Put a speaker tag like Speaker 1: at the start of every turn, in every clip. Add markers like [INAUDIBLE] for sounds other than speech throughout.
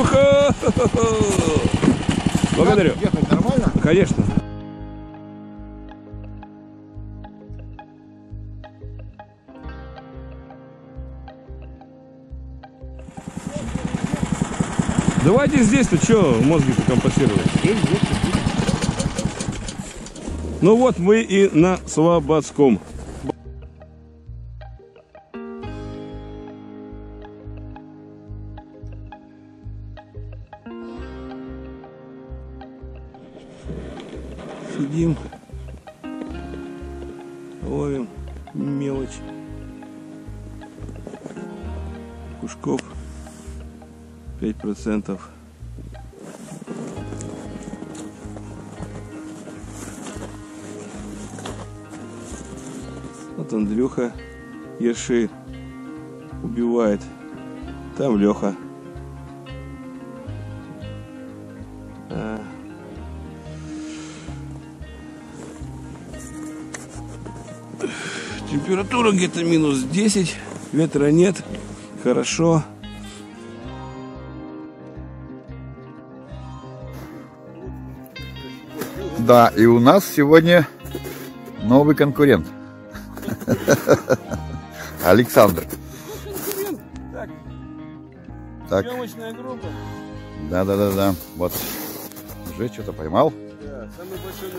Speaker 1: Андрюха! Благодарю.
Speaker 2: Ехать нормально?
Speaker 1: Конечно. Давайте здесь-то что мозги-то компостировать? Ну вот мы и на Слободском. Сидим, ловим мелочь. Кушков 5%. Вот Андрюха Ерши убивает. Там Леха. Температура где-то минус 10, ветра нет, хорошо.
Speaker 2: Да, и у нас сегодня новый конкурент. Александр. Так,
Speaker 1: Съемочная группа.
Speaker 2: да, да, да, да. Вот. Уже что-то поймал.
Speaker 1: Да, самый большой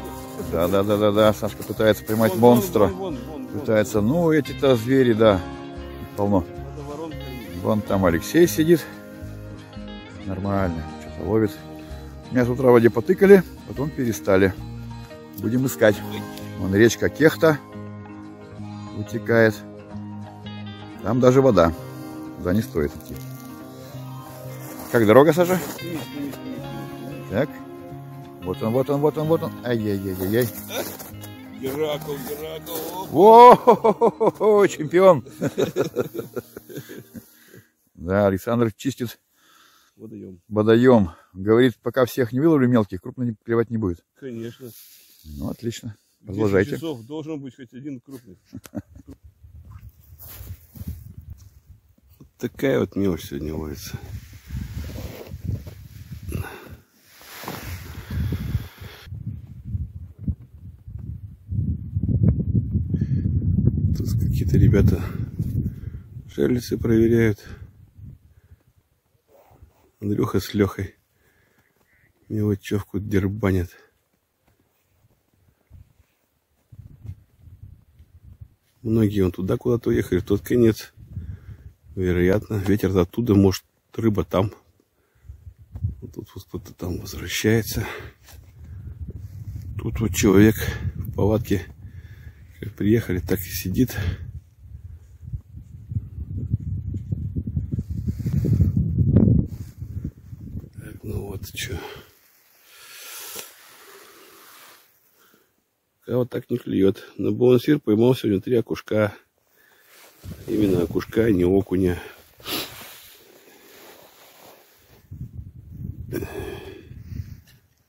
Speaker 1: на полностью.
Speaker 2: Да, да, да, да, да. Сашка пытается поймать монстра.
Speaker 1: Вон, вон, вон, вон.
Speaker 2: Пытается. Ну, эти-то звери, да. Полно. Вон там Алексей сидит. Нормально. Что-то ловит. Меня с утра в воде потыкали, потом перестали. Будем искать. Вон речка Кехта утекает. Там даже вода. Туда не стоит идти. Как дорога, Саша? Так. Вот он, вот он, вот он, вот он. Ай-яй-яй-яй.
Speaker 1: Геракл, Геракл.
Speaker 2: О, чемпион. Да, Александр чистит
Speaker 1: Водоем.
Speaker 2: водоем. Говорит, пока всех не выловлю мелких, крупно не- клевать не будет.
Speaker 1: Конечно.
Speaker 2: Ну, отлично.
Speaker 1: 10
Speaker 2: Продолжайте.
Speaker 1: часов должен быть хоть один крупный. Вот такая вот мелочь сегодня ловится. Тут какие-то ребята жерлицы проверяют. Андрюха с Лехой мелочевку дербанят. Многие вон туда куда-то уехали, тот конец. Вероятно, ветер оттуда, может, рыба там. Вот тут вот кто-то там возвращается. Тут вот человек в палатке, как приехали, так и сидит. Так, ну вот что. Пока вот так не клюет. На балансир поймал сегодня три окушка. Именно окушка, а не окуня.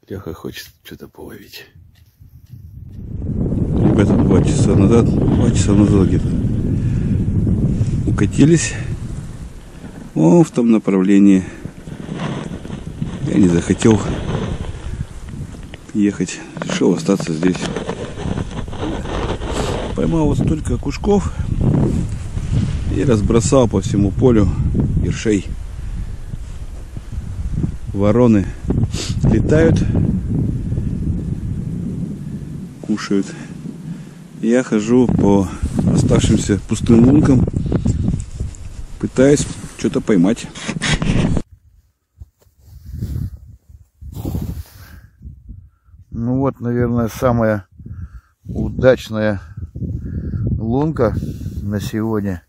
Speaker 1: Леха хочет что-то половить. Ребята два часа назад, два часа назад где-то укатились. О, в том направлении. Я не захотел ехать. Решил остаться здесь. Поймал вот столько окушков и разбросал по всему полю ершей. Вороны летают, кушают. Я хожу по оставшимся пустым лункам, пытаюсь что-то поймать.
Speaker 2: Ну вот, наверное, самая удачная лунка на сегодня.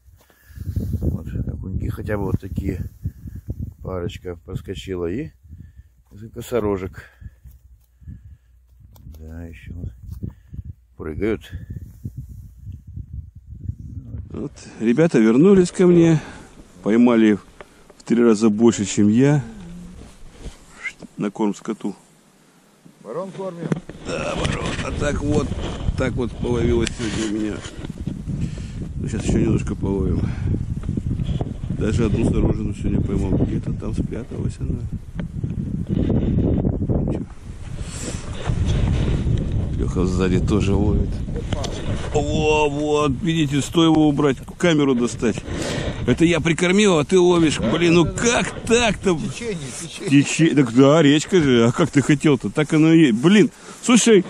Speaker 2: Вот, окуньки хотя бы вот такие. Парочка проскочила и косорожек. Да, еще прыгают.
Speaker 1: Вот, ребята вернулись ко мне, поймали в три раза больше, чем я на корм скоту.
Speaker 2: Ворон кормим?
Speaker 1: Да, ворон. А так вот, так вот половилось сегодня у меня. Ну, Сейчас еще немножко половим. Даже одну сорожину сегодня поймал. Где-то там спряталась она. Леха сзади тоже ловит. О, вот, видите, стоило убрать, камеру достать. Это я прикормил, а ты ловишь. Блин, ну как так-то?
Speaker 2: Течение, течение.
Speaker 1: Тече... Так да, речка же. А как ты хотел-то? Так оно и есть. Блин, слушай,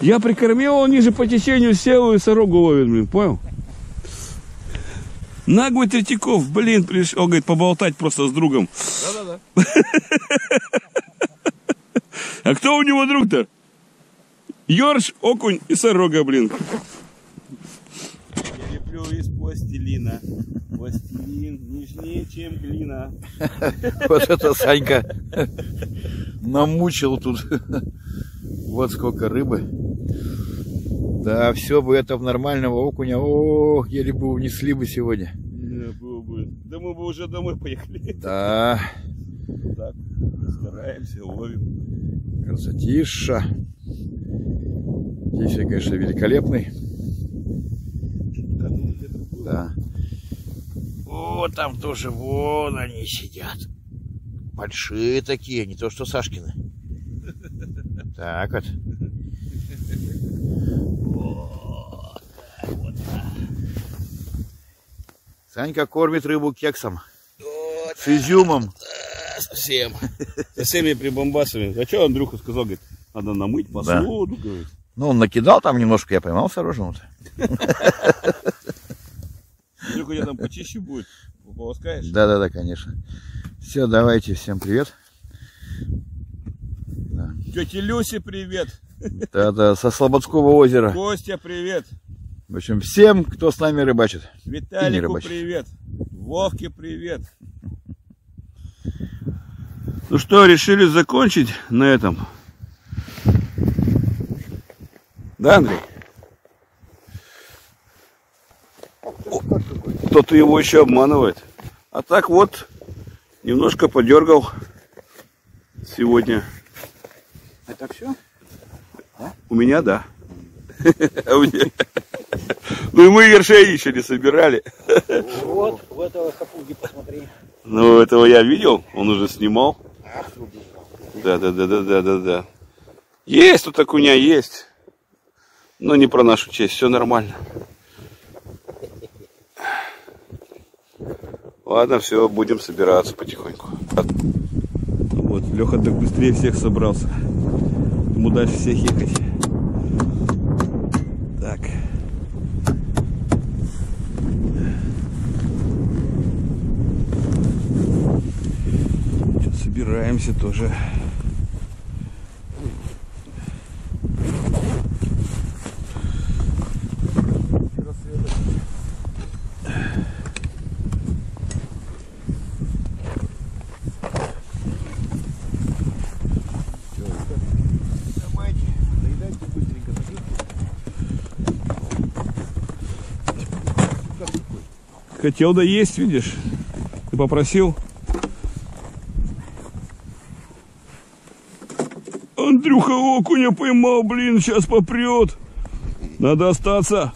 Speaker 1: я прикормил, он ниже по течению сел и сорогу ловит, блин, понял? Наглый Третьяков, блин, пришел, он говорит, поболтать просто с другом.
Speaker 2: Да-да-да. [LAUGHS]
Speaker 1: А кто у него друг-то? Ёрш, окунь и сорога, блин. Я леплю из пластилина. Пластилин нежнее, чем глина. [LAUGHS]
Speaker 2: Вот это Санька намучил тут. Вот сколько рыбы. Да, все бы это в нормального окуня. О, еле бы унесли бы сегодня.
Speaker 1: Да мы бы уже домой поехали.
Speaker 2: Да,
Speaker 1: Так, стараемся, ловим.
Speaker 2: красотища. Здесь, я, конечно, великолепный. Да. О, там тоже вон они сидят. Большие такие, не то что Сашкины. Так вот. Вот так вот. Санька кормит рыбу кексом. С изюмом.
Speaker 1: Совсем. Со всеми прибамбасами. А что Андрюха сказал, говорит, надо намыть посуду, говорит.
Speaker 2: Ну, он накидал там немножко, я поймал осторожно.
Speaker 1: Андрюха, я там почище будет. Полоскаешь?
Speaker 2: Да-да-да, конечно. Все, давайте, всем привет.
Speaker 1: Тете Люсе привет.
Speaker 2: Да-да, со Слободского озера.
Speaker 1: Костя привет.
Speaker 2: В общем, всем, кто с нами рыбачит.
Speaker 1: Виталику
Speaker 2: рыбачишь.
Speaker 1: привет. Вовке привет. Ну что, решили закончить на этом? Да, Андрей? Кто-то его еще обманывает. А так вот, немножко подергал сегодня.
Speaker 2: Это все?
Speaker 1: У меня да. [LAUGHS] А Ну и мы ершей еще не собирали.
Speaker 3: Вот, в этого сапуги посмотри.
Speaker 1: Ну, этого я видел, он уже снимал. Да, да, да, да, да, да, да. Есть тут окуня, есть. Но не про нашу честь, все нормально. Ладно, все, будем собираться потихоньку. Вот, Леха так быстрее всех собрался. Ему дальше всех ехать. Так. Сейчас собираемся тоже. Хотел да есть, видишь? Ты попросил? Андрюха окуня поймал, блин, сейчас попрет. Надо остаться.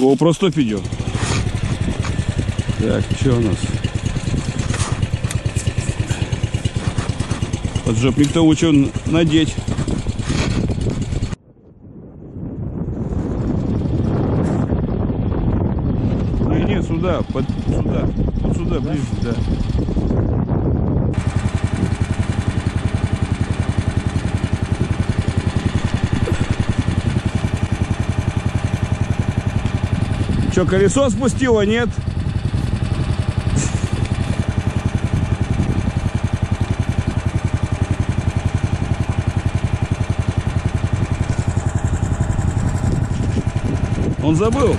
Speaker 1: О, просто идет. Так, что у нас? Поджопник-то лучше надеть. Не, не, сюда, под, сюда, вот сюда, ближе, да. Че, колесо спустило, нет? Он забыл.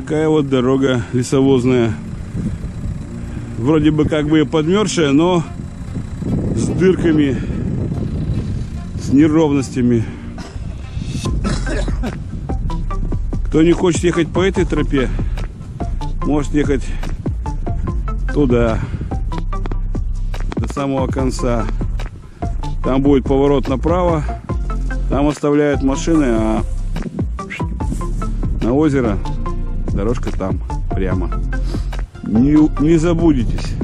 Speaker 1: Такая вот дорога лесовозная. Вроде бы как бы подмерзшая, но с дырками, с неровностями. Кто не хочет ехать по этой тропе, может ехать туда, до самого конца. Там будет поворот направо, там оставляют машины, а на озеро дорожка там, прямо. Не, не забудетесь.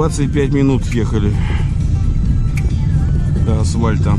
Speaker 1: Двадцать пять минут ехали до асфальта.